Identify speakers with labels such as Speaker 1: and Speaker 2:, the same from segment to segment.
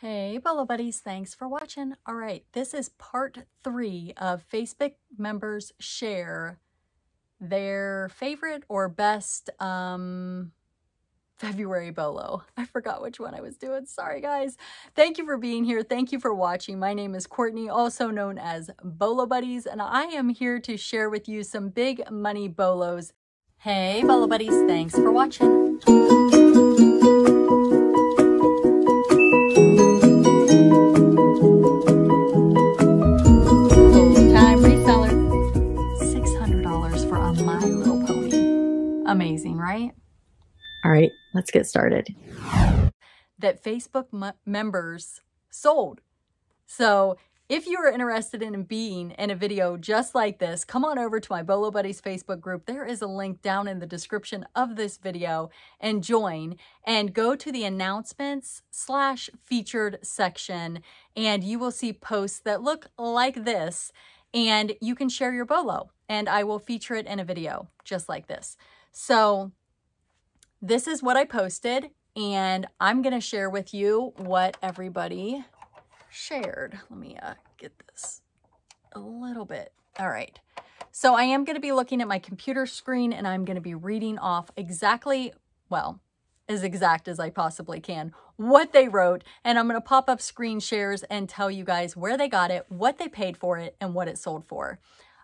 Speaker 1: Hey, Bolo Buddies, thanks for watching. All right, this is part three of Facebook members share their favorite or best um, February Bolo. I forgot which one I was doing. Sorry, guys. Thank you for being here. Thank you for watching. My name is Courtney, also known as Bolo Buddies, and I am here to share with you some big money bolos. Hey, Bolo Buddies, thanks for watching.
Speaker 2: All right, let's get started.
Speaker 1: That Facebook members sold. So if you are interested in being in a video just like this, come on over to my Bolo Buddies Facebook group. There is a link down in the description of this video and join and go to the announcements slash featured section and you will see posts that look like this and you can share your Bolo and I will feature it in a video just like this. So this is what I posted and I'm going to share with you what everybody shared. Let me uh, get this a little bit. All right. So I am going to be looking at my computer screen and I'm going to be reading off exactly, well, as exact as I possibly can, what they wrote. And I'm going to pop up screen shares and tell you guys where they got it, what they paid for it, and what it sold for.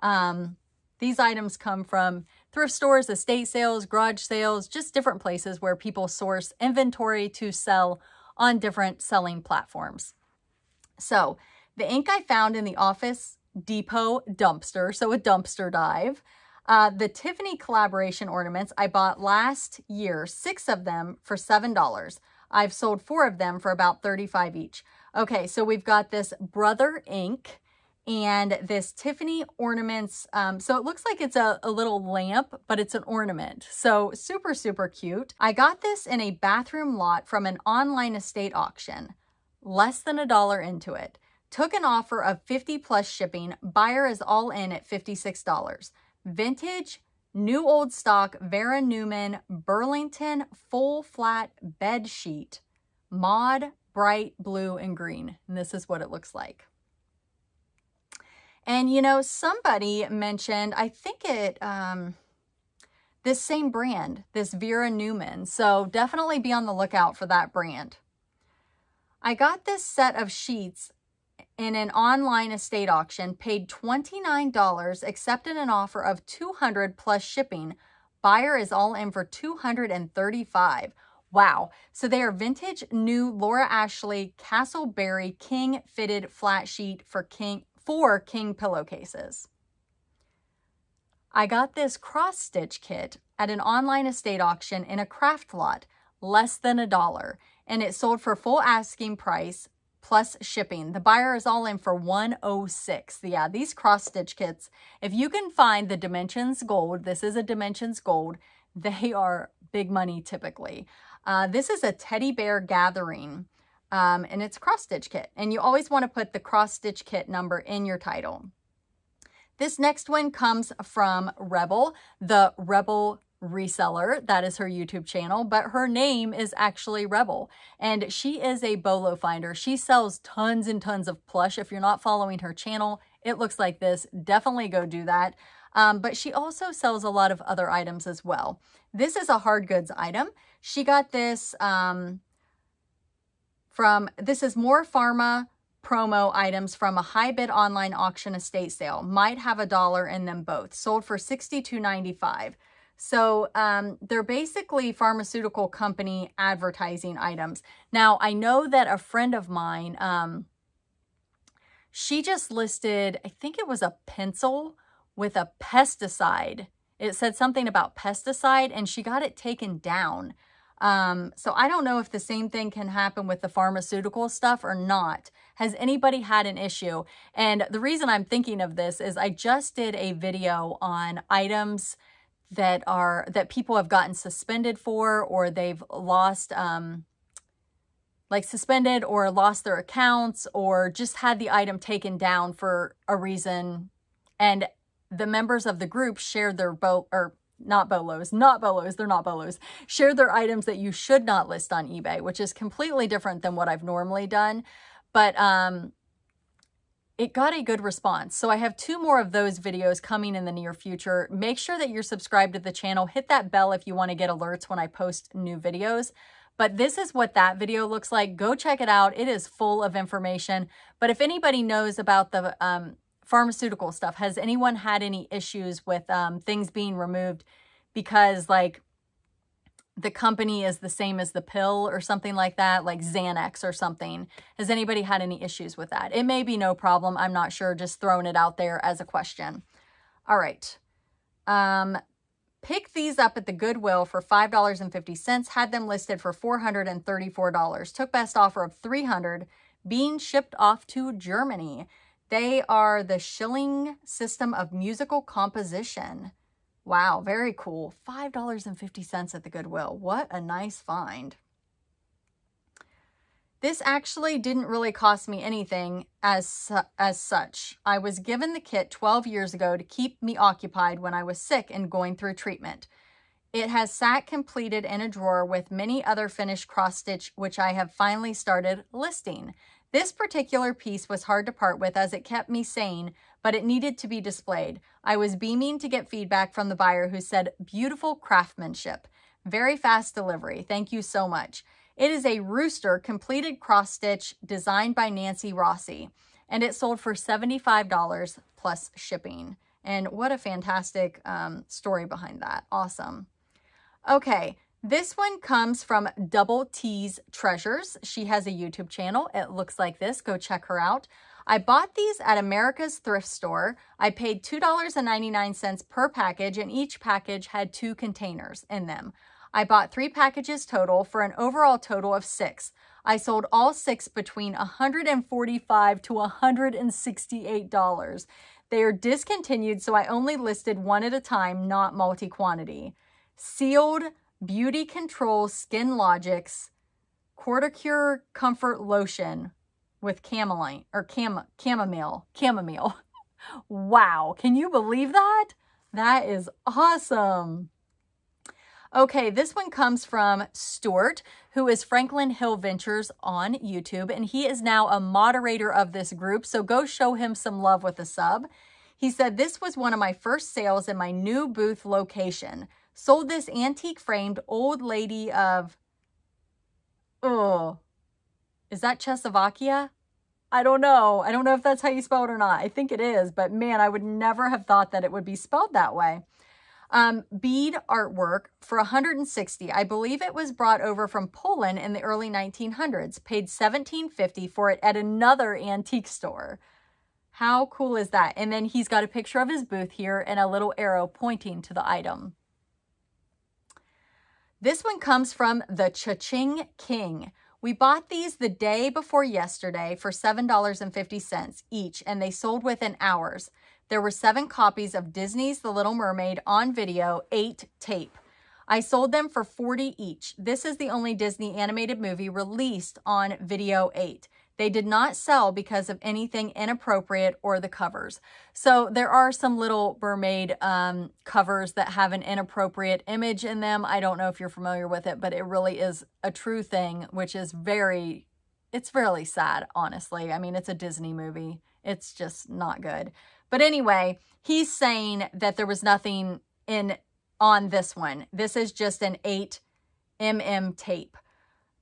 Speaker 1: Um, these items come from thrift stores, estate sales, garage sales, just different places where people source inventory to sell on different selling platforms. So the ink I found in the Office Depot dumpster, so a dumpster dive. Uh, the Tiffany collaboration ornaments I bought last year, six of them for $7. I've sold four of them for about 35 each. Okay, so we've got this Brother ink and this Tiffany ornaments. Um, so it looks like it's a, a little lamp, but it's an ornament. So super, super cute. I got this in a bathroom lot from an online estate auction. Less than a dollar into it. Took an offer of 50 plus shipping. Buyer is all in at $56. Vintage, new old stock, Vera Neumann, Burlington, full flat bed sheet. Mod, bright blue and green. And this is what it looks like. And, you know, somebody mentioned, I think it, um, this same brand, this Vera Neumann. So definitely be on the lookout for that brand. I got this set of sheets in an online estate auction, paid $29, accepted an offer of 200 plus shipping. Buyer is all in for 235. Wow. So they are vintage new Laura Ashley Castleberry King fitted flat sheet for King four king pillowcases. I got this cross stitch kit at an online estate auction in a craft lot, less than a dollar, and it sold for full asking price plus shipping. The buyer is all in for 106. Yeah, these cross stitch kits, if you can find the Dimensions Gold, this is a Dimensions Gold, they are big money typically. Uh, this is a teddy bear gathering um, and it's cross stitch kit. And you always want to put the cross stitch kit number in your title. This next one comes from Rebel, the Rebel reseller. That is her YouTube channel, but her name is actually Rebel. And she is a bolo finder. She sells tons and tons of plush. If you're not following her channel, it looks like this. Definitely go do that. Um, but she also sells a lot of other items as well. This is a hard goods item. She got this um, from, this is more pharma promo items from a high bid online auction estate sale. Might have a dollar in them both. Sold for $62.95. So um, they're basically pharmaceutical company advertising items. Now, I know that a friend of mine, um, she just listed, I think it was a pencil with a pesticide. It said something about pesticide and she got it taken down. Um, so I don't know if the same thing can happen with the pharmaceutical stuff or not. Has anybody had an issue? And the reason I'm thinking of this is I just did a video on items that are that people have gotten suspended for or they've lost um, like suspended or lost their accounts or just had the item taken down for a reason and the members of the group shared their boat or not bolos, not bolos, they're not bolos, shared their items that you should not list on eBay, which is completely different than what I've normally done. But um, it got a good response. So I have two more of those videos coming in the near future. Make sure that you're subscribed to the channel. Hit that bell if you want to get alerts when I post new videos. But this is what that video looks like. Go check it out. It is full of information. But if anybody knows about the um, pharmaceutical stuff, has anyone had any issues with um, things being removed because like the company is the same as the pill or something like that, like Xanax or something. Has anybody had any issues with that? It may be no problem. I'm not sure. Just throwing it out there as a question. All right. Um, Picked these up at the Goodwill for $5.50, had them listed for $434. Took best offer of 300 being shipped off to Germany. They are the Schilling System of Musical Composition. Wow, very cool. $5.50 at the Goodwill. What a nice find. This actually didn't really cost me anything as, as such. I was given the kit 12 years ago to keep me occupied when I was sick and going through treatment. It has sat completed in a drawer with many other finished cross-stitch, which I have finally started listing. This particular piece was hard to part with as it kept me sane, but it needed to be displayed. I was beaming to get feedback from the buyer who said, beautiful craftsmanship. Very fast delivery. Thank you so much. It is a rooster completed cross stitch designed by Nancy Rossi, and it sold for $75 plus shipping. And what a fantastic um, story behind that. Awesome. Okay, this one comes from Double T's Treasures. She has a YouTube channel. It looks like this. Go check her out. I bought these at America's Thrift Store. I paid $2.99 per package, and each package had two containers in them. I bought three packages total for an overall total of six. I sold all six between $145 to $168. They are discontinued, so I only listed one at a time, not multi-quantity. Sealed BeautiControl Skin Logics Corticure Comfort Lotion with cameline or cam chamomile. Chamomile. wow, can you believe that? That is awesome. Okay, this one comes from Stuart, who is Franklin Hill Ventures on YouTube, and he is now a moderator of this group, so go show him some love with a sub. He said, this was one of my first sales in my new booth location. Sold this antique framed old lady of, oh, is that Czechoslovakia? I don't know. I don't know if that's how you spell it or not. I think it is, but man, I would never have thought that it would be spelled that way. Um, bead artwork for 160. I believe it was brought over from Poland in the early 1900s. Paid 1750 for it at another antique store. How cool is that? And then he's got a picture of his booth here and a little arrow pointing to the item. This one comes from the Cha-Ching King. We bought these the day before yesterday for $7.50 each, and they sold within hours. There were seven copies of Disney's The Little Mermaid on video, eight tape. I sold them for 40 each. This is the only Disney animated movie released on video 8. They did not sell because of anything inappropriate or the covers. So there are some Little Mermaid um, covers that have an inappropriate image in them. I don't know if you're familiar with it, but it really is a true thing, which is very, it's really sad, honestly. I mean, it's a Disney movie. It's just not good. But anyway, he's saying that there was nothing in on this one. This is just an 8 mm tape.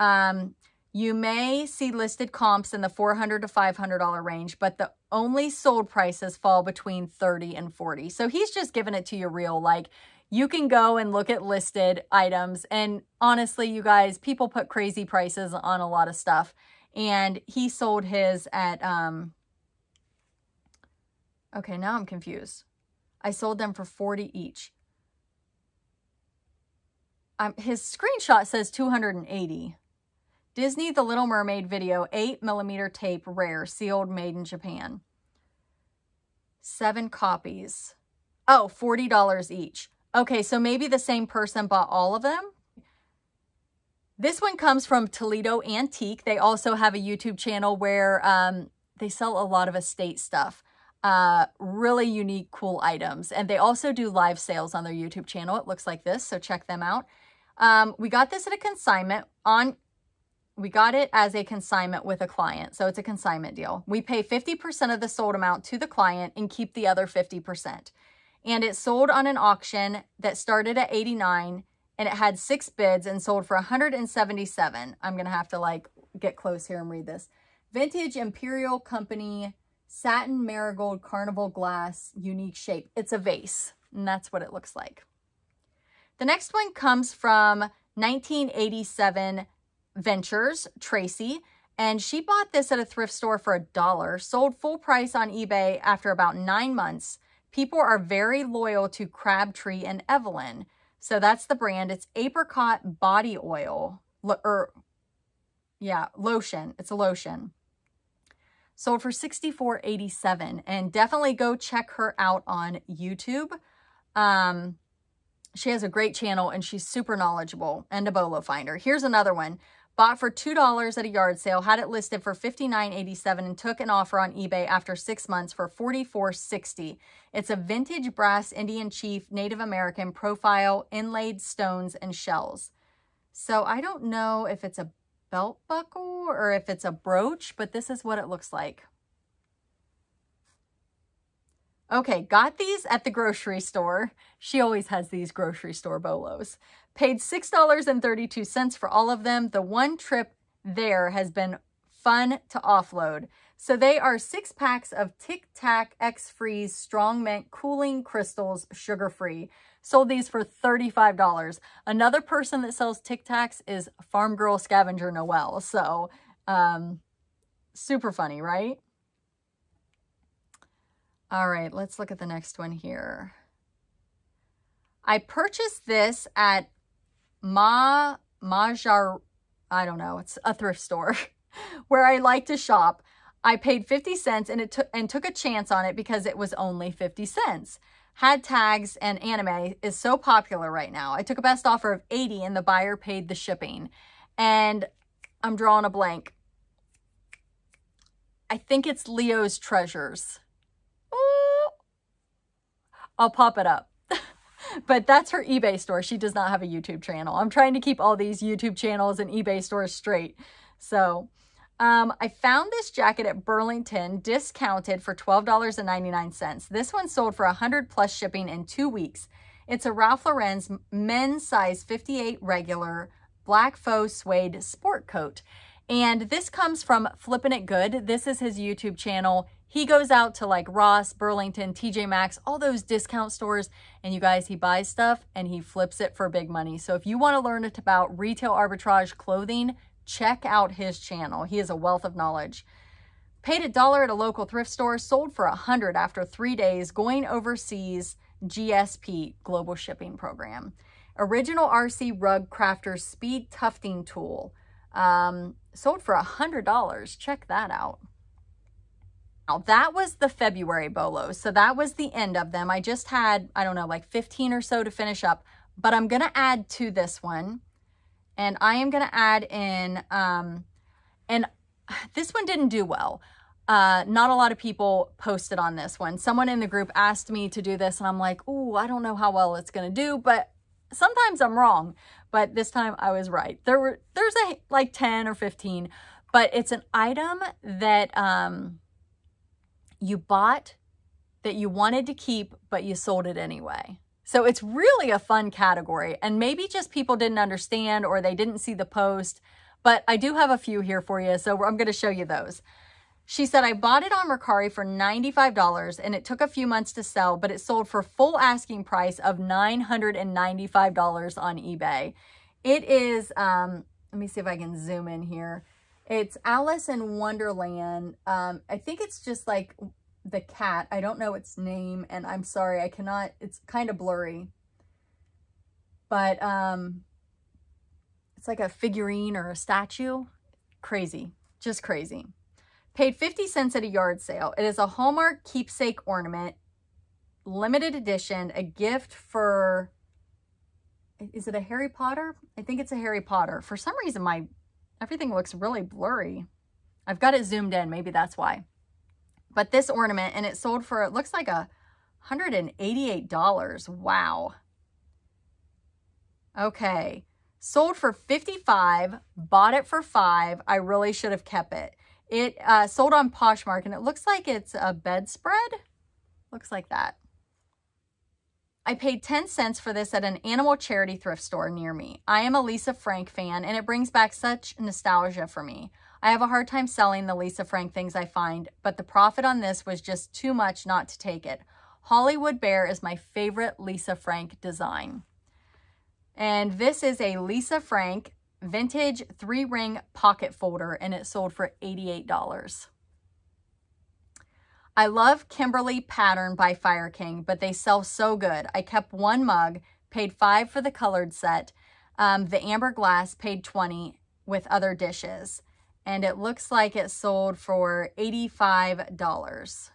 Speaker 1: Um, you may see listed comps in the 400 to $500 range, but the only sold prices fall between 30 and 40. So he's just giving it to you real. Like you can go and look at listed items. And honestly, you guys, people put crazy prices on a lot of stuff. And he sold his at, um, Okay, now I'm confused. I sold them for 40 each. Um, his screenshot says 280. Disney The Little Mermaid video, 8 millimeter tape, rare, sealed, made in Japan. Seven copies. Oh, $40 each. Okay, so maybe the same person bought all of them? This one comes from Toledo Antique. They also have a YouTube channel where um, they sell a lot of estate stuff. uh, really unique, cool items. And they also do live sales on their YouTube channel. It looks like this, so check them out. Um, we got this at a consignment on, we got it as a consignment with a client. So it's a consignment deal. We pay 50% of the sold amount to the client and keep the other 50%. And it sold on an auction that started at 89 and it had six bids and sold for 177. I'm going to have to like get close here and read this. Vintage Imperial Company satin marigold carnival glass unique shape. It's a vase, and that's what it looks like. The next one comes from 1987 Ventures, Tracy, and she bought this at a thrift store for a dollar, sold full price on eBay after about nine months. People are very loyal to Crabtree and Evelyn. So that's the brand. It's apricot body oil, or yeah, lotion. It's a lotion sold for $64.87 and definitely go check her out on YouTube. Um, she has a great channel and she's super knowledgeable and a bolo finder. Here's another one. Bought for $2 at a yard sale, had it listed for $59.87 and took an offer on eBay after six months for $44.60. It's a vintage brass Indian chief Native American profile, inlaid stones and shells. So I don't know if it's a belt buckle or if it's a brooch, but this is what it looks like. Okay, got these at the grocery store. She always has these grocery store bolos. Paid $6.32 for all of them. The one trip there has been fun to offload. So they are six packs of Tic Tac X Freeze Strong Mint Cooling Crystals, sugar-free. Sold these for $35. Another person that sells Tic Tacs is Farm Girl Scavenger Noel. So, um, super funny, right? All right, let's look at the next one here. I purchased this at Ma Majar, I don't know, it's a thrift store where I like to shop. I paid 50 cents and it took and took a chance on it because it was only 50 cents had tags and anime is so popular right now. I took a best offer of 80 and the buyer paid the shipping. And I'm drawing a blank. I think it's Leo's Treasures. I'll pop it up. but that's her eBay store. She does not have a YouTube channel. I'm trying to keep all these YouTube channels and eBay stores straight. So um, I found this jacket at Burlington discounted for $12.99. This one sold for 100 plus shipping in two weeks. It's a Ralph Lauren's men's size 58 regular black faux suede sport coat. And this comes from Flippin' It Good. This is his YouTube channel. He goes out to like Ross, Burlington, TJ Maxx, all those discount stores. And you guys, he buys stuff and he flips it for big money. So if you want to learn about retail arbitrage clothing, Check out his channel. He is a wealth of knowledge. Paid a dollar at a local thrift store, sold for a hundred after three days, going overseas GSP, Global Shipping Program. Original RC Rug Crafter Speed Tufting Tool. Um, sold for a $100. Check that out. Now, that was the February bolos. So that was the end of them. I just had, I don't know, like 15 or so to finish up. But I'm going to add to this one and I am going to add in, um, and this one didn't do well. Uh, not a lot of people posted on this one. Someone in the group asked me to do this and I'm like, ooh, I don't know how well it's going to do, but sometimes I'm wrong. But this time I was right. There were, there's a, like 10 or 15, but it's an item that, um, you bought that you wanted to keep, but you sold it anyway. So it's really a fun category and maybe just people didn't understand or they didn't see the post, but I do have a few here for you. So I'm going to show you those. She said, I bought it on Mercari for $95 and it took a few months to sell, but it sold for full asking price of $995 on eBay. It is, um, let me see if I can zoom in here. It's Alice in Wonderland. Um, I think it's just like the cat. I don't know its name, and I'm sorry, I cannot, it's kind of blurry. But um, it's like a figurine or a statue. Crazy, just crazy. Paid 50 cents at a yard sale. It is a Hallmark keepsake ornament, limited edition, a gift for, is it a Harry Potter? I think it's a Harry Potter. For some reason, my everything looks really blurry. I've got it zoomed in, maybe that's why But this ornament, and it sold for, it looks like a $188. Wow. Okay. Sold for 55 bought it for 5 I really should have kept it. It uh, sold on Poshmark, and it looks like it's a bedspread. Looks like that. I paid 10 cents for this at an animal charity thrift store near me. I am a Lisa Frank fan, and it brings back such nostalgia for me. I have a hard time selling the Lisa Frank things I find, but the profit on this was just too much not to take it. Hollywood Bear is my favorite Lisa Frank design. And this is a Lisa Frank vintage three ring pocket folder and it sold for $88. I love Kimberly pattern by Fire King, but they sell so good. I kept one mug, paid five for the colored set. Um, the amber glass paid 20 with other dishes. And it looks like it sold for $85.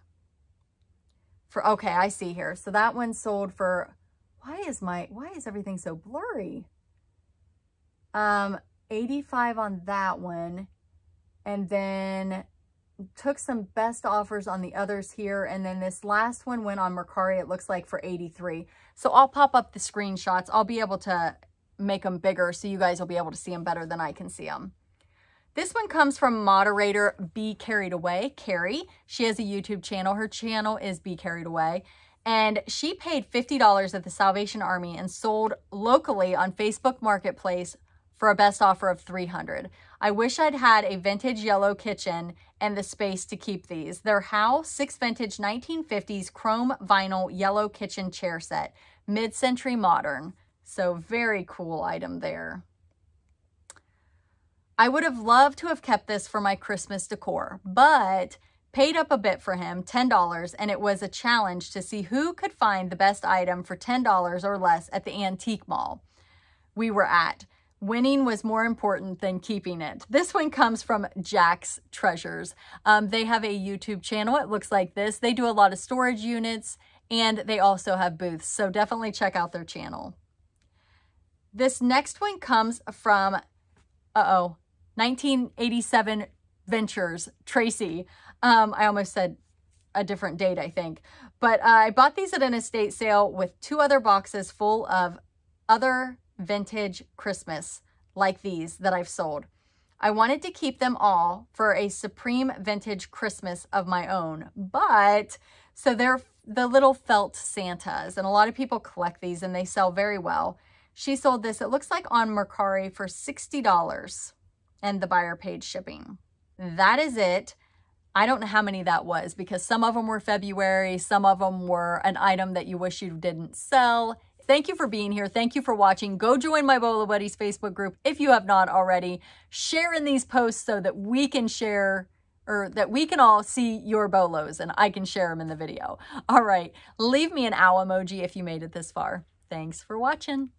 Speaker 1: For, okay, I see here. So that one sold for, why is my, why is everything so blurry? Um, 85 on that one. And then took some best offers on the others here. And then this last one went on Mercari, it looks like for 83. So I'll pop up the screenshots. I'll be able to make them bigger so you guys will be able to see them better than I can see them. This one comes from moderator Be Carried Away, Carrie. She has a YouTube channel. Her channel is Be Carried Away. And she paid $50 at the Salvation Army and sold locally on Facebook Marketplace for a best offer of 300. I wish I'd had a vintage yellow kitchen and the space to keep these. They're Howe 6 Vintage 1950s chrome vinyl yellow kitchen chair set, mid-century modern. So very cool item there. I would have loved to have kept this for my Christmas decor, but paid up a bit for him, $10, and it was a challenge to see who could find the best item for $10 or less at the antique mall we were at. Winning was more important than keeping it. This one comes from Jack's Treasures. Um, they have a YouTube channel. It looks like this. They do a lot of storage units and they also have booths. So definitely check out their channel. This next one comes from, uh-oh, 1987 Ventures, Tracy. Um, I almost said a different date, I think. But uh, I bought these at an estate sale with two other boxes full of other vintage Christmas like these that I've sold. I wanted to keep them all for a supreme vintage Christmas of my own, but so they're the little felt Santas, and a lot of people collect these and they sell very well. She sold this, it looks like on Mercari for $60 and the buyer paid shipping. That is it. I don't know how many that was because some of them were February, some of them were an item that you wish you didn't sell. Thank you for being here. Thank you for watching. Go join my Bolo Buddies Facebook group if you have not already. Share in these posts so that we can share or that we can all see your bolos and I can share them in the video. All right, leave me an owl emoji if you made it this far. Thanks for watching.